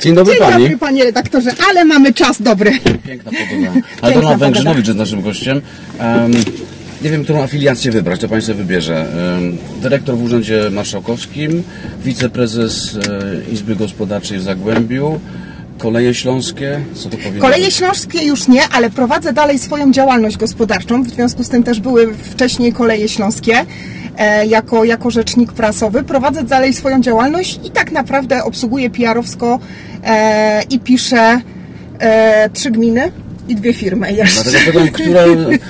Dzień dobry Dzień pani. dobry panie redaktorze, ale mamy czas dobry. Piękna pogoda. Aldona pogoda. Węgrzynowicz jest naszym gościem. Em, nie wiem, którą afiliację wybrać, to sobie wybierze. Em, dyrektor w Urzędzie Marszałkowskim, wiceprezes e, Izby Gospodarczej w Zagłębiu, Koleje Śląskie, co to powinno Koleje śląskie już nie, ale prowadzę dalej swoją działalność gospodarczą. W związku z tym też były wcześniej koleje śląskie. E, jako, jako rzecznik prasowy prowadzę dalej swoją działalność i tak naprawdę obsługuję PR-owsko e, i piszę e, trzy gminy i dwie firmy jeszcze. Dlatego pytam, która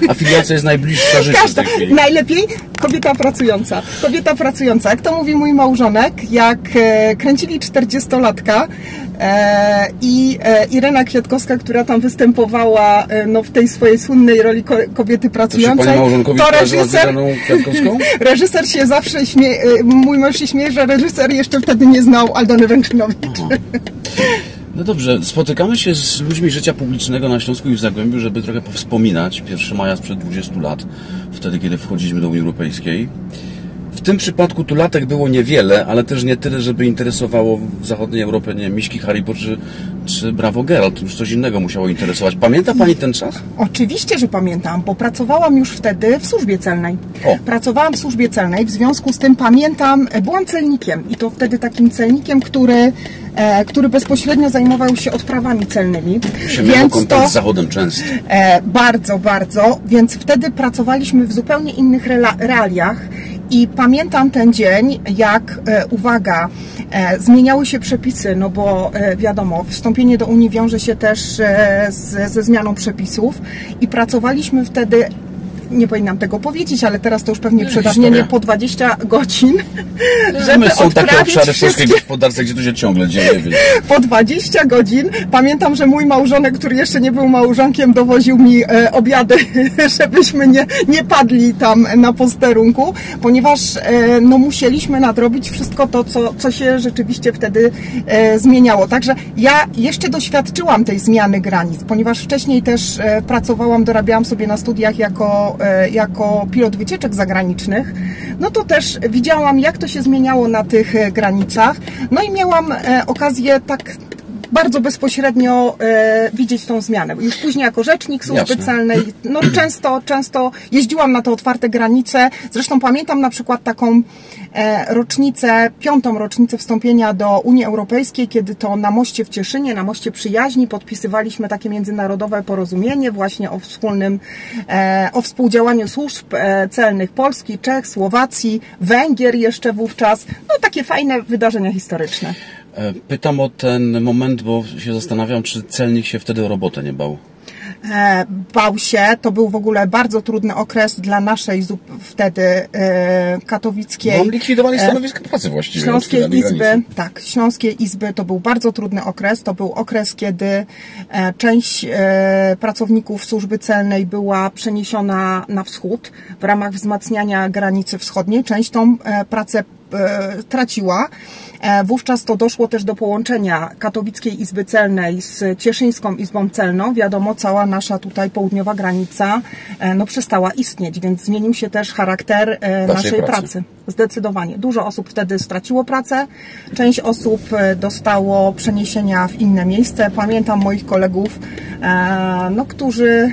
afiliacja jest najbliższa życiu Każda, najlepiej kobieta pracująca. Kobieta pracująca. Jak to mówi mój małżonek, jak e, kręcili 40-latka e, i e, Irena Kwiatkowska, która tam występowała no, w tej swojej słynnej roli ko kobiety To pracującej, to z reżyser, reżyser się zawsze śmieje, mój mąż się śmieje, że reżyser jeszcze wtedy nie znał Aldony Węgrzynowicz. No dobrze, spotykamy się z ludźmi życia publicznego na Śląsku i w Zagłębiu, żeby trochę powspominać 1 maja sprzed 20 lat, wtedy kiedy wchodziliśmy do Unii Europejskiej. W tym przypadku tu latek było niewiele, ale też nie tyle, żeby interesowało w zachodniej Europie, nie wiem, Miśki Haribo czy, czy Bravo Geralt. Już coś innego musiało interesować. Pamięta Pani ten czas? Oczywiście, że pamiętam, bo pracowałam już wtedy w służbie celnej. O. Pracowałam w służbie celnej, w związku z tym pamiętam, e, byłam celnikiem i to wtedy takim celnikiem, który, e, który bezpośrednio zajmował się odprawami celnymi. Się miało kontakt z Zachodem często. E, bardzo, bardzo, więc wtedy pracowaliśmy w zupełnie innych realiach i pamiętam ten dzień, jak, e, uwaga, e, zmieniały się przepisy, no bo e, wiadomo, wstąpienie do Unii wiąże się też ze zmianą przepisów i pracowaliśmy wtedy nie powinnam tego powiedzieć, ale teraz to już pewnie przedawnienie historia. po 20 godzin, żeby My są takie obszary w polskiej wszystkie gospodarce, gdzie tu się ciągle dzieje. więc- po 20 godzin. Pamiętam, że mój małżonek, który jeszcze nie był małżonkiem, dowoził mi e, obiady, żebyśmy nie, nie padli tam na posterunku, ponieważ e, no, musieliśmy nadrobić wszystko to, co, co się rzeczywiście wtedy e, zmieniało. Także ja jeszcze doświadczyłam tej zmiany granic, ponieważ wcześniej też e, pracowałam, dorabiałam sobie na studiach jako, jako pilot wycieczek zagranicznych, no to też widziałam, jak to się zmieniało na tych e, granicach. No i miałam e, okazję tak bardzo bezpośrednio e, widzieć tą zmianę. Już później jako rzecznik służby Jasne. celnej, no często, często jeździłam na te otwarte granice. Zresztą pamiętam na przykład taką e, rocznicę, piątą rocznicę wstąpienia do Unii Europejskiej, kiedy to na moście w Cieszynie, na moście przyjaźni podpisywaliśmy takie międzynarodowe porozumienie właśnie o wspólnym, e, o współdziałaniu służb e, celnych Polski, Czech, Słowacji, Węgier jeszcze wówczas. No takie fajne wydarzenia historyczne. E, Pytam o ten moment, bo się zastanawiam, czy celnik się wtedy o robotę nie bał. e, bał się. To był w ogóle bardzo trudny okres dla naszej zup, wtedy e, katowickiej. Bo on likwidowali e, stanowiska pracy właściwie. Śląskiej Izby, granice. tak, Śląskiej Izby to był bardzo trudny okres. To był okres, kiedy część pracowników służby celnej była przeniesiona na wschód w ramach wzmacniania granicy wschodniej. Część tą pracę traciła. E, Wówczas to doszło też do połączenia Katowickiej Izby Celnej z Cieszyńską Izbą Celną. Wiadomo, cała nasza tutaj południowa granica e, no, przestała istnieć, więc zmienił się też charakter e, Waszej naszej pracy. pracy. Zdecydowanie. Dużo osób wtedy straciło pracę, część osób dostało przeniesienia w inne miejsce. Pamiętam moich kolegów, no, którzy,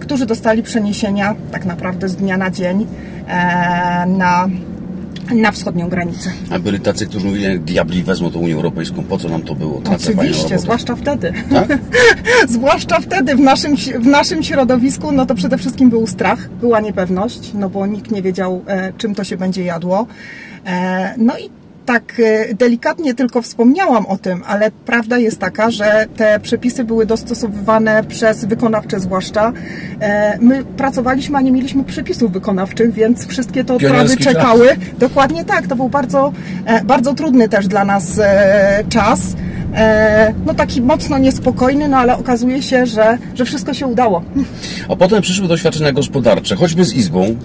którzy dostali przeniesienia tak naprawdę z dnia na dzień na, na wschodnią granicę. A byli tacy, którzy mówili, jak diabli wezmą tą Unię Europejską, po co nam to było? Tracę Oczywiście, zwłaszcza wtedy. Tak? zwłaszcza wtedy w naszym, w naszym środowisku, no to przede wszystkim był strach, była niepewność, no bo nikt nie wiedział, e, czym to się będzie jadło. E, no i tak e, delikatnie tylko wspomniałam o tym, ale prawda jest taka, że te przepisy były dostosowywane przez wykonawcze zwłaszcza. E, My pracowaliśmy, a nie mieliśmy przepisów wykonawczych, więc wszystkie te odprawy Pionierski czas. czekały. Dokładnie tak, to był bardzo, e, bardzo trudny też dla nas czas. No taki mocno niespokojny, no ale okazuje się, że, że wszystko się udało. A potem przyszły doświadczenia gospodarcze, choćby z Izbą,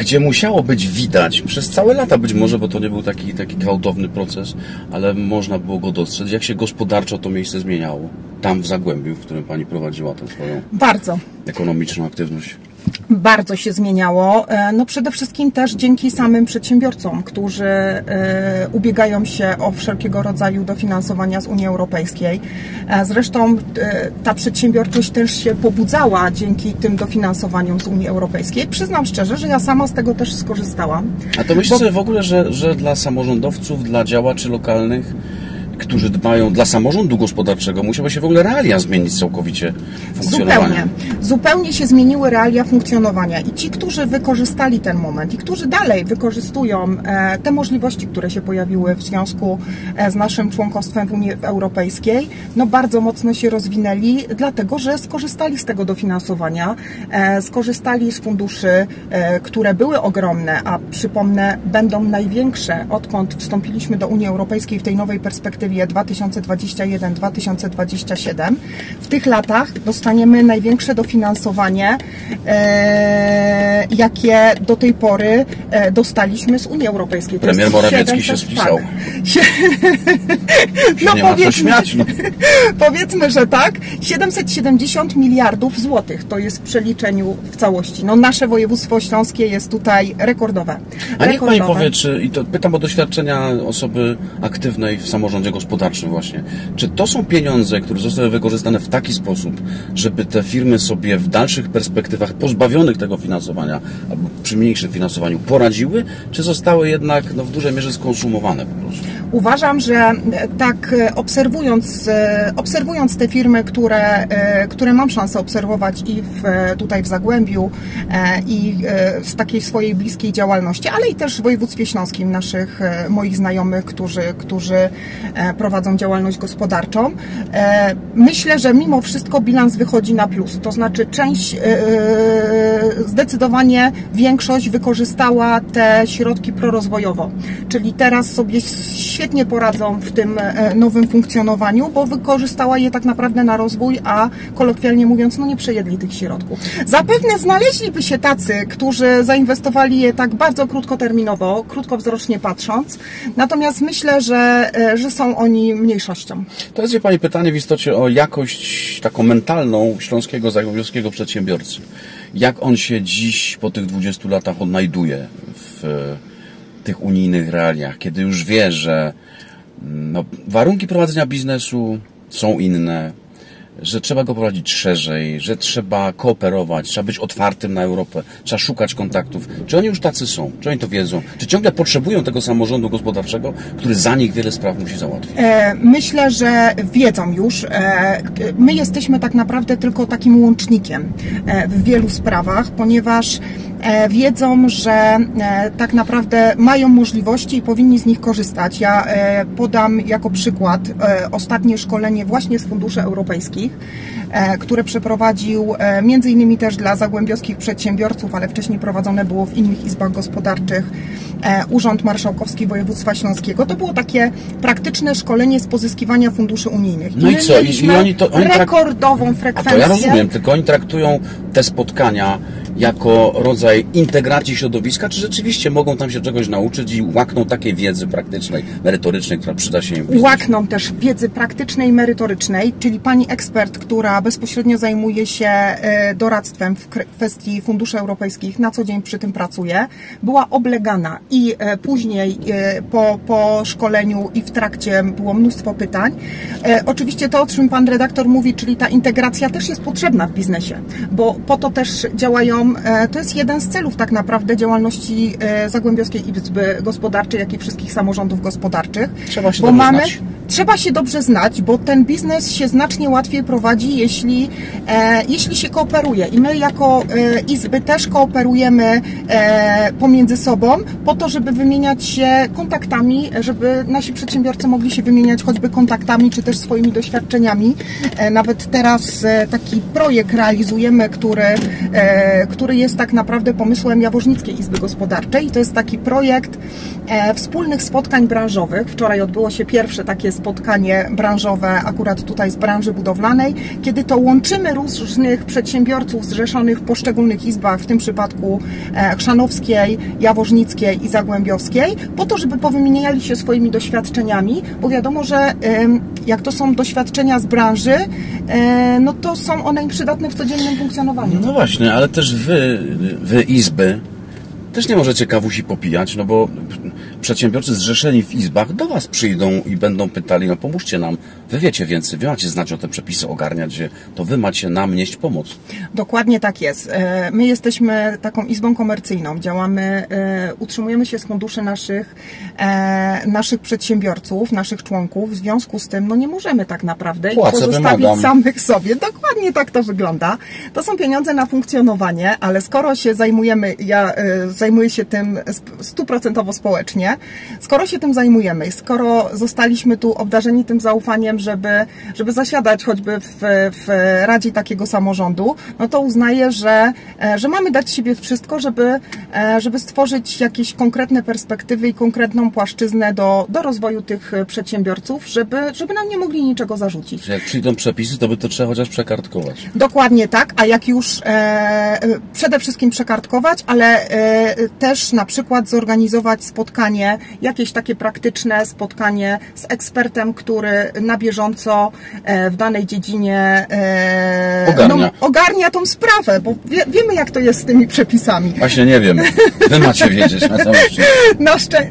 gdzie musiało być widać przez całe lata być może, bo to nie był taki, taki gwałtowny proces, ale można było go dostrzec, jak się gospodarczo to miejsce zmieniało. Tam w Zagłębiu, w którym Pani prowadziła tę swoją Bardzo. ekonomiczną aktywność. Bardzo się zmieniało. E, no przede wszystkim też dzięki samym przedsiębiorcom, którzy e, ubiegają się o wszelkiego rodzaju dofinansowania z Unii Europejskiej. E, zresztą ta przedsiębiorczość też się pobudzała dzięki tym dofinansowaniom z Unii Europejskiej. Przyznam szczerze, że ja sama z tego też skorzystałam. A to myślę bo... w ogóle, że, że dla samorządowców, dla działaczy lokalnych którzy dbają dla samorządu gospodarczego, musiały się w ogóle realia zmienić całkowicie. Zupełnie. Zupełnie się zmieniły realia funkcjonowania i ci, którzy wykorzystali ten moment i którzy dalej wykorzystują e, te możliwości, które się pojawiły w związku e, z naszym członkostwem w Unii Europejskiej, no bardzo mocno się rozwinęli, dlatego że skorzystali z tego dofinansowania, e, skorzystali z funduszy, które były ogromne, a przypomnę, będą największe, odkąd wstąpiliśmy do Unii Europejskiej w tej nowej perspektywie perspektywie 2021-2027 w tych latach dostaniemy największe dofinansowanie, e, jakie do tej pory e, dostaliśmy z Unii Europejskiej. To Premier Morawiecki 700, się spisał. Tak, no powiedzmy, śmiać, no. powiedzmy, że tak. 770 miliardów złotych to jest w przeliczeniu w całości. No nasze województwo śląskie jest tutaj rekordowe. A niech Pani powie, czy, i to pytam o doświadczenia osoby aktywnej w samorządzie gospodarczym właśnie. Czy to są pieniądze, które zostały wykorzystane w taki sposób, żeby te firmy sobie w dalszych perspektywach pozbawionych tego finansowania albo przy mniejszym finansowaniu poradziły, czy zostały jednak no, w dużej mierze skonsumowane po prostu? Uważam, że e, tak e, obserwując, e, obserwując te firmy, które, które mam szansę obserwować i w, tutaj w Zagłębiu i z takiej swojej bliskiej działalności, ale i też w województwie śląskim naszych moich znajomych, którzy, którzy prowadzą działalność gospodarczą. Myślę, że mimo wszystko bilans wychodzi na plus, to znaczy część, zdecydowanie większość wykorzystała te środki prorozwojowo, czyli teraz sobie świetnie poradzą w tym e, nowym funkcjonowaniu, bo wykorzystała je tak naprawdę na rozwój, a kolokwialnie mówiąc, no nie przejedli tych środków. Zapewne znaleźliby się tacy, którzy zainwestowali je tak bardzo krótkoterminowo, krótkowzrocznie patrząc, natomiast myślę, że, e, że są oni mniejszością. To jest Pani pytanie w istocie o jakość taką mentalną śląskiego, zagłębiowskiego przedsiębiorcy. Jak on się dziś po tych 20 latach odnajduje w tych unijnych realiach, kiedy już wie, że mm, no, warunki prowadzenia biznesu są inne, że trzeba go prowadzić szerzej, że trzeba kooperować, trzeba być otwartym na Europę, trzeba szukać kontaktów. Czy oni już tacy są? Czy oni to wiedzą? Czy ciągle potrzebują tego samorządu gospodarczego, który za nich wiele spraw musi załatwić? E, myślę, że wiedzą już. E, my jesteśmy tak naprawdę tylko takim łącznikiem e, w wielu sprawach, ponieważ wiedzą, że e, tak naprawdę mają możliwości i powinni z nich korzystać. Ja e, podam jako przykład ostatnie szkolenie właśnie z funduszy europejskich, które przeprowadził między innymi też dla zagłębiowskich przedsiębiorców, ale wcześniej prowadzone było w innych izbach gospodarczych Urząd Marszałkowski Województwa Śląskiego. To było takie praktyczne szkolenie z pozyskiwania funduszy unijnych. No i, co? I oni to oni rekordową frekwencję. A to ja rozumiem, tylko oni traktują te spotkania jako rodzaj integracji środowiska, czy rzeczywiście mogą tam się czegoś nauczyć i łakną takiej wiedzy praktycznej, merytorycznej, która przyda się im Łakną też wiedzy praktycznej i merytorycznej, czyli pani ekspert, która bezpośrednio zajmuje się e, doradztwem w kwestii funduszy europejskich, na co dzień przy tym pracuje, była oblegana i e, później e, po, po szkoleniu i w trakcie było mnóstwo pytań. Oczywiście to, o czym pan redaktor mówi, czyli ta integracja też jest potrzebna w biznesie, bo po to też działają to jest jeden z celów tak naprawdę działalności Zagłębiowskiej Izby Gospodarczej, jak i wszystkich samorządów gospodarczych. Trzeba się bo mamy, znać. Trzeba się dobrze znać, bo ten biznes się znacznie łatwiej prowadzi, jeśli, e, jeśli się kooperuje. I my jako e, Izby też kooperujemy e, pomiędzy sobą po to, żeby wymieniać się kontaktami, żeby nasi przedsiębiorcy mogli się wymieniać choćby kontaktami, czy też swoimi doświadczeniami. Nawet teraz taki projekt realizujemy, który, który jest tak naprawdę pomysłem Jaworznickiej Izby Gospodarczej. I to jest taki projekt wspólnych spotkań branżowych. Wczoraj odbyło się pierwsze takie spotkanie branżowe, akurat tutaj z branży budowlanej, kiedy to łączymy różnych przedsiębiorców zrzeszonych w poszczególnych izbach, w tym przypadku e, Chrzanowskiej, Jaworznickiej i Zagłębiowskiej, po to, żeby powymieniali się swoimi doświadczeniami, bo wiadomo, że jak to są doświadczenia z branży, e, no to są one im przydatne w codziennym funkcjonowaniu. No właśnie, ale też wy, wy izby, też nie możecie kawusi popijać, no bo przedsiębiorcy zrzeszeni w izbach do Was przyjdą i będą pytali, no pomóżcie nam, Wy wiecie więcej, Wy macie znać o te przepisy, ogarniać je, to Wy macie nam nieść pomoc. Dokładnie tak jest. E, My jesteśmy taką izbą komercyjną. Działamy, e, utrzymujemy się z funduszy naszych, e, naszych przedsiębiorców, naszych członków. W związku z tym, no nie możemy tak naprawdę Płacę, pozostawić wymagam. samych sobie. Dokładnie tak to wygląda. To są pieniądze na funkcjonowanie, ale skoro się zajmujemy, ja zajmuję się tym stuprocentowo społecznie, skoro się tym zajmujemy, skoro zostaliśmy tu obdarzeni tym zaufaniem, żeby, żeby zasiadać choćby w, w Radzie takiego samorządu, no to uznaję, że, e, że mamy dać siebie wszystko, żeby, e, żeby stworzyć jakieś konkretne perspektywy i konkretną płaszczyznę do, do rozwoju tych przedsiębiorców, żeby, żeby nam nie mogli niczego zarzucić. Jak przyjdą przepisy, to by to trzeba chociaż przekartkować. Dokładnie tak, a jak już e, e, przede wszystkim przekartkować, ale e, też na przykład zorganizować spotkanie, jakieś takie praktyczne spotkanie z ekspertem, który na bieżąco e, w danej dziedzinie e, Ogarnia. ogarnia tą sprawę, bo wie, wiemy jak to jest z tymi przepisami. Właśnie nie wiem. Wy macie wiedzieć na całe. Na szczę-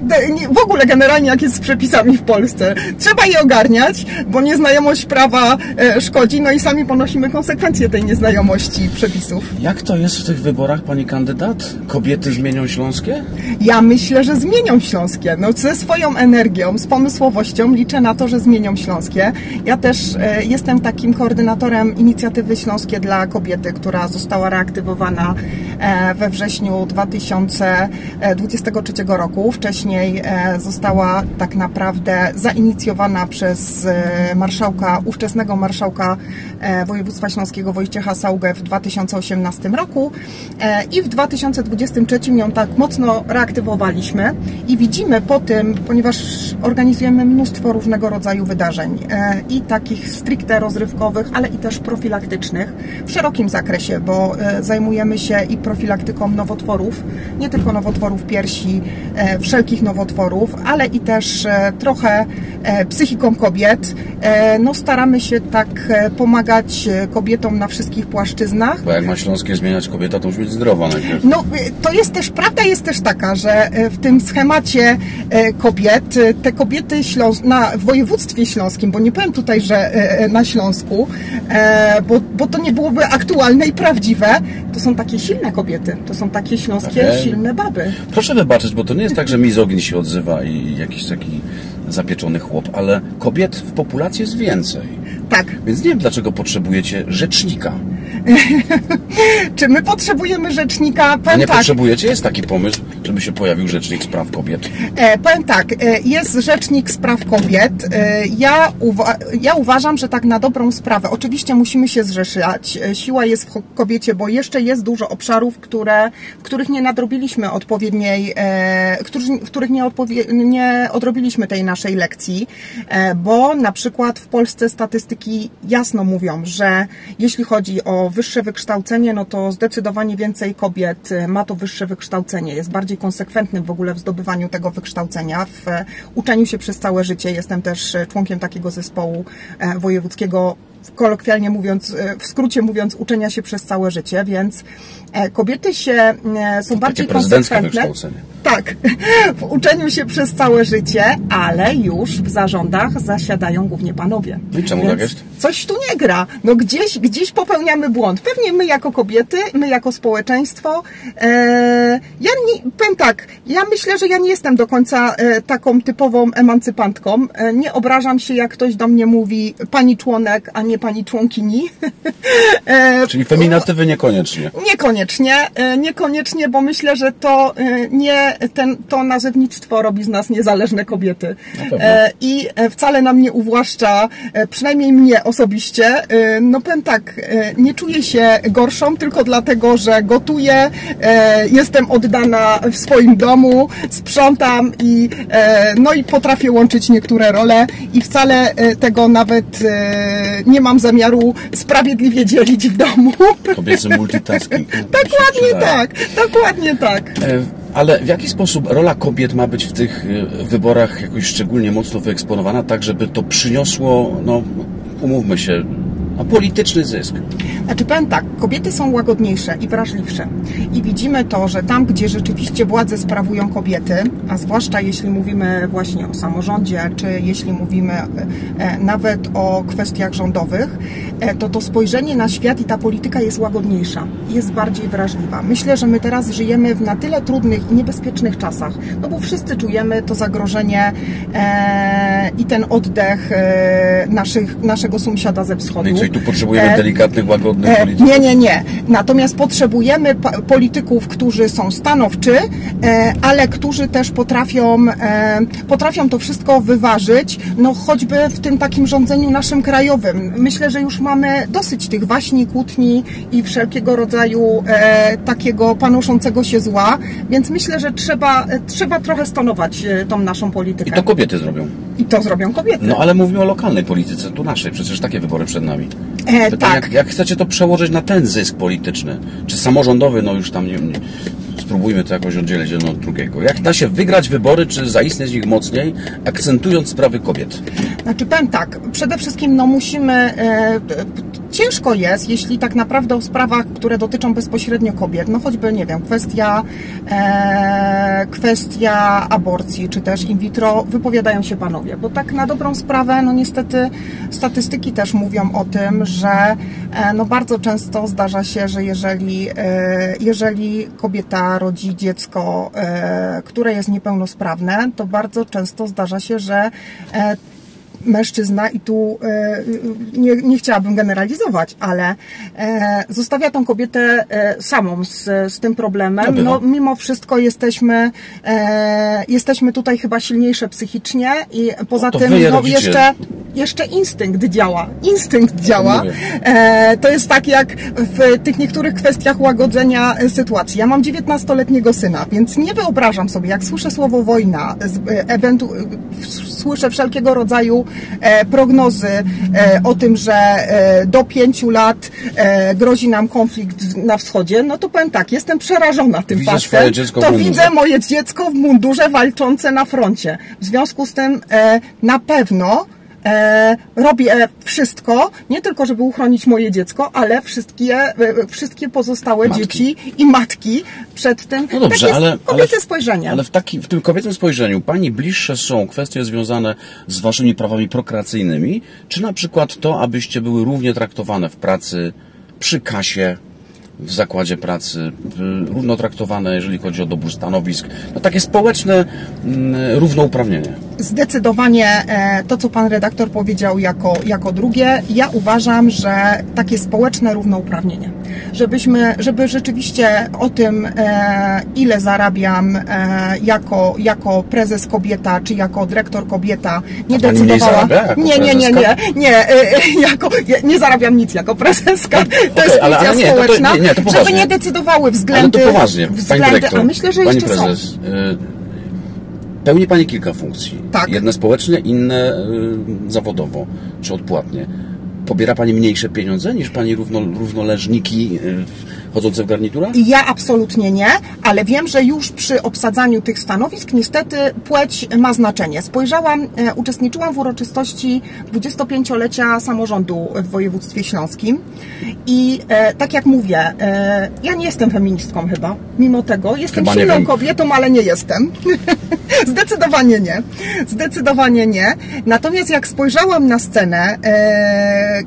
w ogóle generalnie jak jest z przepisami w Polsce. Trzeba je ogarniać, bo nieznajomość prawa e, szkodzi, no i sami ponosimy konsekwencje tej nieznajomości przepisów. Jak to jest w tych wyborach, pani kandydat? Kobiety zmienią śląskie? Ja myślę, że zmienią Śląskie. No, ze swoją energią, z pomysłowością liczę na to, że zmienią Śląskie. Ja też e, jestem takim koordynatorem inicjatywy Śląskie dla Kobiety, która została reaktywowana we wrześniu 2023 roku. Wcześniej e, została tak naprawdę zainicjowana przez e, marszałka, ówczesnego marszałka e, województwa śląskiego Wojciecha Saugę w 2018 roku e, i w 2023 ją tak mocno reaktywowaliśmy i widzimy po tym, ponieważ organizujemy mnóstwo różnego rodzaju wydarzeń e, i takich stricte rozrywkowych, ale i też profilaktycznych w szerokim zakresie, bo e, zajmujemy się i profilaktyką nowotworów, nie tylko nowotworów piersi, e, wszelkich nowotworów, ale i też e, trochę psychiką kobiet. E, No staramy się tak e, pomagać e, kobietom na wszystkich płaszczyznach. Bo jak ma śląskie zmieniać kobieta, to musi być zdrowa najpierw. No, to jest też, prawda jest też taka, że w tym schemacie kobiet, te kobiety śląs- na, w województwie śląskim, bo nie powiem tutaj, że na Śląsku, e, bo, bo to nie byłoby aktualne i prawdziwe, to są takie silne kobiety, to są takie śląskie, Okej. silne baby. Proszę wybaczyć, bo to nie jest tak, że mizogin się odzywa i jakiś taki zapieczony chłop, ale kobiet w populacji jest więcej. Tak. Więc nie wiem, dlaczego potrzebujecie rzecznika. Czy my potrzebujemy rzecznika? A Powiem nie tak, potrzebujecie? Jest taki pomysł, żeby się pojawił rzecznik spraw kobiet. E, powiem tak, e, jest Rzecznik Spraw Kobiet. E, ja, uwa- ja uważam, że tak na dobrą sprawę. Oczywiście musimy się zrzeszać. E, siła jest w kobiecie, bo jeszcze jest dużo obszarów, które, w których nie nadrobiliśmy odpowiedniej, których, w których nie, nie odrobiliśmy tej naszej lekcji, bo na przykład w Polsce statystyki jasno mówią, że jeśli chodzi o wyższe wykształcenie, no to zdecydowanie więcej kobiet e, ma to wyższe wykształcenie, jest bardziej konsekwentnym w ogóle w zdobywaniu tego wykształcenia, w e, uczeniu się przez całe życie. Jestem też e, członkiem takiego zespołu e, wojewódzkiego kolokwialnie mówiąc, w skrócie mówiąc, uczenia się przez całe życie, więc kobiety się e, są bardziej konsekwentne. Tak, w uczeniu się przez całe życie, ale już w zarządach zasiadają głównie panowie. I czemu Więc tak jest? Coś tu nie gra. No gdzieś, gdzieś popełniamy błąd. Pewnie my jako kobiety, my jako społeczeństwo. E, ja nie, powiem tak, ja myślę, że ja nie jestem do końca e, taką typową emancypantką. E, nie obrażam się, jak ktoś do mnie mówi pani członek, a nie pani członkini. e, Czyli feminatywy niekoniecznie. Niekoniecznie, e, niekoniecznie, bo myślę, że to e, nie ten, to nazewnictwo robi z nas niezależne kobiety. E, I wcale nam nie uwłaszcza, przynajmniej mnie osobiście, no powiem tak, nie czuję się gorszą tylko dlatego, że gotuję, jestem oddana w swoim domu, sprzątam i, no i potrafię łączyć niektóre role i wcale tego nawet nie mam zamiaru sprawiedliwie dzielić w domu. Kobiecy multitasking. dokładnie tak, dokładnie tak. Ale w jaki sposób rola kobiet ma być w tych y, wyborach jakoś szczególnie mocno wyeksponowana, tak żeby to przyniosło, no umówmy się, no, polityczny zysk? Znaczy powiem tak, kobiety są łagodniejsze i wrażliwsze. I widzimy to, że tam, gdzie rzeczywiście władzę sprawują kobiety, a zwłaszcza jeśli mówimy właśnie o samorządzie, czy jeśli mówimy e, nawet o kwestiach rządowych, e, to to spojrzenie na świat i ta polityka jest łagodniejsza, jest bardziej wrażliwa. Myślę, że my teraz żyjemy w na tyle trudnych i niebezpiecznych czasach, no bo wszyscy czujemy to zagrożenie e, i ten oddech naszych, naszego sąsiada ze wschodu. No tu potrzebujemy delikatnych, łagodnych E, nie, nie, nie. Natomiast potrzebujemy polityków, którzy są stanowczy, e, ale którzy też potrafią, e, potrafią to wszystko wyważyć, no choćby w tym takim rządzeniu naszym krajowym. Myślę, że już mamy dosyć tych waśni, kłótni i wszelkiego rodzaju takiego panoszącego się zła, więc myślę, że trzeba, trzeba trochę stanować tą naszą politykę. I to kobiety zrobią. I to zrobią kobiety. No ale mówimy o lokalnej polityce, tu naszej, przecież takie wybory przed nami. E, tak. Jak, jak, chcecie to przełożyć na ten zysk polityczny, czy samorządowy, no już tam nie, nie spróbujmy to jakoś oddzielić jedno od drugiego. Jak da się wygrać wybory, czy zaistnieć ich mocniej, akcentując sprawy kobiet? Znaczy powiem tak, przede wszystkim no musimy e, ciężko jest, jeśli tak naprawdę o sprawach, które dotyczą bezpośrednio kobiet, no choćby, nie wiem, kwestia, e, kwestia aborcji, czy też in vitro, wypowiadają się panowie, bo tak na dobrą sprawę, no niestety statystyki też mówią o tym, że e, no bardzo często zdarza się, że jeżeli, e, jeżeli kobieta rodzi dziecko, e, które jest niepełnosprawne, to bardzo często zdarza się, że e, mężczyzna i tu e, nie, nie chciałabym generalizować, ale e, zostawia tą kobietę e, samą z, z tym problemem. No, no, mimo wszystko jesteśmy, jesteśmy tutaj chyba silniejsze psychicznie i poza no, tym no, jeszcze, jeszcze instynkt działa. Instynkt działa. To jest tak jak w tych niektórych kwestiach łagodzenia sytuacji. Ja mam 19-letniego syna, więc nie wyobrażam sobie, jak słyszę słowo wojna, ewentu słyszę wszelkiego rodzaju E, prognozy e, o tym, że e, do pięciu lat grozi nam konflikt na wschodzie, no to powiem tak, jestem przerażona tym Widzisz faktem. To widzę moje dziecko w mundurze walczące na froncie. W związku z tym na pewno e, robię wszystko, nie tylko, żeby uchronić moje dziecko, ale wszystkie, e, wszystkie pozostałe matki. dzieci i matki przed tym. No dobrze, tak ale, kobiece ale, spojrzenie. Ale w, taki, w tym kobiecym spojrzeniu Pani bliższe są kwestie związane z Waszymi prawami prokreacyjnymi, czy na przykład to, abyście były równie traktowane w pracy, przy kasie, w zakładzie pracy, równo traktowane, jeżeli chodzi o dobór stanowisk, no takie społeczne mm, równouprawnienie. Zdecydowanie e, to, co pan redaktor powiedział jako, jako drugie, ja uważam, że takie społeczne równouprawnienie. Żebyśmy, żeby rzeczywiście o tym, e, ile zarabiam e, jako, jako prezes kobieta, czy jako dyrektor kobieta, nie A decydowała. Nie, nie, nie, nie, nie, jako, nie zarabiam nic jako prezeska. To okay, jest nie, społeczna. To, to, nie, nie, to żeby nie decydowały względy. Ale to poważnie, względy, dyrektor, a myślę, że pani prezes, są. Pełni Pani kilka funkcji. Tak. Jedne społecznie, inne y, zawodowo, czy odpłatnie. Pobiera Pani mniejsze pieniądze niż Pani równo, równoleżniki y, chodzące w garniturach? Ja absolutnie nie, ale wiem, że już przy obsadzaniu tych stanowisk niestety płeć ma znaczenie. Spojrzałam, e, uczestniczyłam w uroczystości 25-lecia samorządu w województwie śląskim i e, tak jak mówię, e, ja nie jestem feministką chyba, mimo tego. Jestem chyba silną kobietą, ale nie jestem. Zdecydowanie nie. Zdecydowanie nie. Natomiast jak spojrzałam na scenę,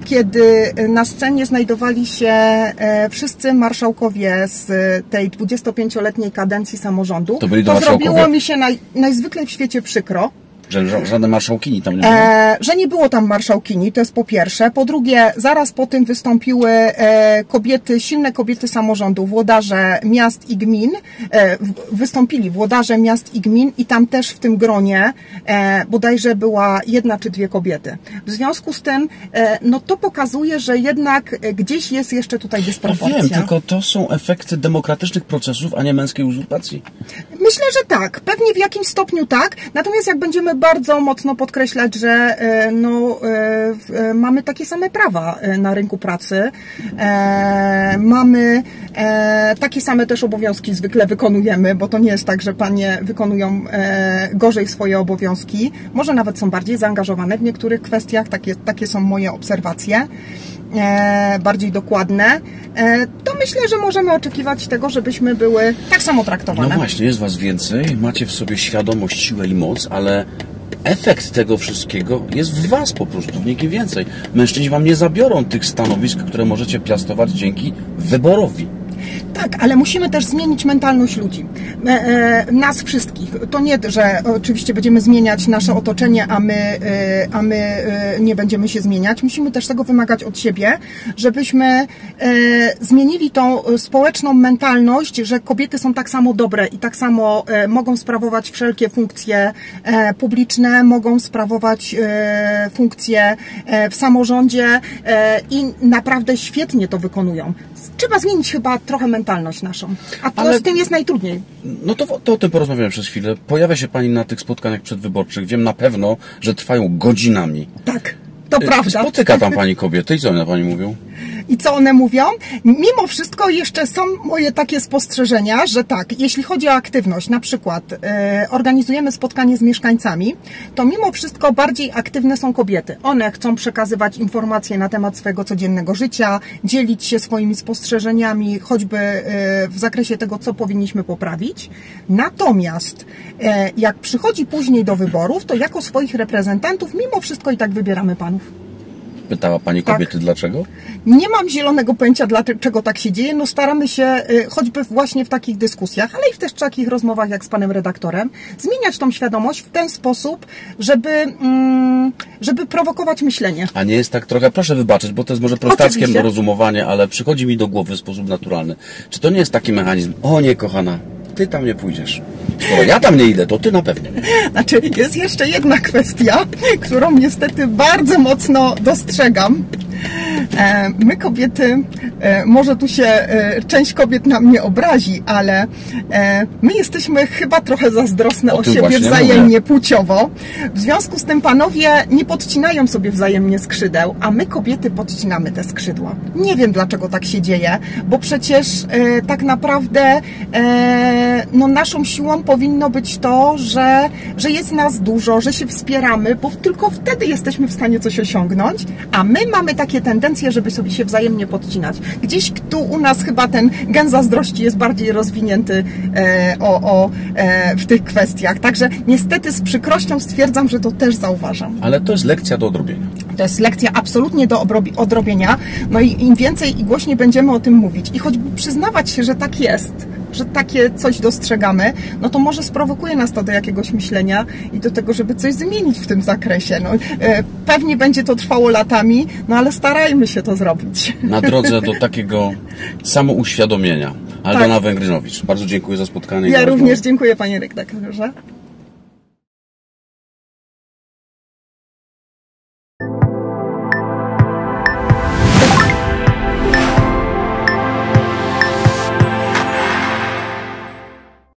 kiedy na scenie znajdowali się e, wszyscy marszałkowie z tej 25-letniej kadencji samorządu, to, to zrobiło mi się naj, najzwykle w świecie przykro, Że ża- żadne marszałkini tam nie było? E, że nie było tam marszałkini, to jest po pierwsze. Po drugie, zaraz po tym wystąpiły e, kobiety, silne kobiety samorządu, włodarze miast i gmin, e, wystąpili włodarze miast i gmin i tam też w tym gronie e, bodajże była jedna czy dwie kobiety. W związku z tym, e, no to pokazuje, że jednak gdzieś jest jeszcze tutaj Ja dysproporcja. wiem, tylko to są efekty demokratycznych procesów, a nie męskiej uzurpacji. Myślę, że tak. Pewnie w jakimś stopniu tak. Natomiast jak będziemy bardzo mocno podkreślać, że e, no, e, e, mamy takie same prawa na rynku pracy, mamy takie same też obowiązki zwykle wykonujemy, bo to nie jest tak, że panie wykonują gorzej swoje obowiązki. Może nawet są bardziej zaangażowane w niektórych kwestiach. Takie, takie są moje obserwacje. E, bardziej dokładne, e, to myślę, że możemy oczekiwać tego, żebyśmy były tak samo No traktowane. właśnie, jest was więcej, macie w sobie świadomość, siłę i moc, ale efekt tego wszystkiego jest w was po prostu, w nikim więcej. Mężczyźni wam nie zabiorą tych stanowisk, które możecie piastować dzięki wyborowi. Tak, ale musimy też zmienić mentalność ludzi. E, e, nas wszystkich. To nie, że oczywiście będziemy zmieniać nasze otoczenie, a my, e, a my nie będziemy się zmieniać. Musimy też tego wymagać od siebie, żebyśmy zmienili tą społeczną mentalność, że kobiety są tak samo dobre i tak samo mogą sprawować wszelkie funkcje publiczne, mogą sprawować funkcje w samorządzie i naprawdę świetnie to wykonują. Trzeba zmienić chyba trochę mentalność naszą. A to Ale- z tym jest najtrudniej. No to, to o tym porozmawiamy przez chwilę. Pojawia się Pani na tych spotkaniach przedwyborczych. Wiem na pewno, że trwają godzinami. Tak, to Y, prawda. Spotyka tam Pani kobiety i co one Pani mówią? I co one mówią? Mimo wszystko jeszcze są moje takie spostrzeżenia, że tak, jeśli chodzi o aktywność, na przykład e, organizujemy spotkanie z mieszkańcami, to mimo wszystko bardziej aktywne są kobiety. One chcą przekazywać informacje na temat swojego codziennego życia, dzielić się swoimi spostrzeżeniami, choćby e, w zakresie tego, co powinniśmy poprawić. Natomiast e, jak przychodzi później do wyborów, to jako swoich reprezentantów mimo wszystko i tak wybieramy panów. Pytała Pani Tak. kobiety dlaczego? Nie mam zielonego pojęcia, dlaczego tak się dzieje. No staramy się, y, choćby właśnie w takich dyskusjach, ale i w też takich rozmowach jak z panem redaktorem, zmieniać tą świadomość w ten sposób, żeby, mm, żeby prowokować myślenie. A nie jest tak trochę, proszę wybaczyć, bo to jest może prostackie rozumowania, ale przychodzi mi do głowy w sposób naturalny. Czy to nie jest taki mechanizm, o nie kochana, ty tam nie pójdziesz. Skoro ja tam nie idę, to ty na pewno. Znaczy, jest jeszcze jedna kwestia, którą niestety bardzo mocno dostrzegam. E, My kobiety, e, może tu się e, część kobiet na mnie obrazi, ale my jesteśmy chyba trochę zazdrosne O o, siebie wzajemnie mówię. płciowo. W związku z tym panowie nie podcinają sobie wzajemnie skrzydeł, a my kobiety podcinamy te skrzydła. Nie wiem dlaczego tak się dzieje, bo przecież tak naprawdę no naszą siłą powinno być to, że, że jest nas dużo, że się wspieramy, bo tylko wtedy jesteśmy w stanie coś osiągnąć, a my mamy takie tendencje, żeby sobie się wzajemnie podcinać. Gdzieś tu u nas chyba ten gen zazdrości jest bardziej rozwinięty e, o, o, e, w tych kwestiach. Także niestety z przykrością stwierdzam, że to też zauważam. Ale to jest lekcja do odrobienia. To jest lekcja absolutnie do odrobienia. No i im więcej i głośniej będziemy o tym mówić i choćby przyznawać się, że tak jest, że takie coś dostrzegamy, no to może sprowokuje nas to do jakiegoś myślenia i do tego, żeby coś zmienić w tym zakresie. No, e, pewnie będzie to trwało latami, no ale starajmy się to zrobić. Na drodze do takiego samouświadomienia. Aldona Węgrynowicz, bardzo dziękuję za spotkanie. Ja również dziękuję Panie redaktorze.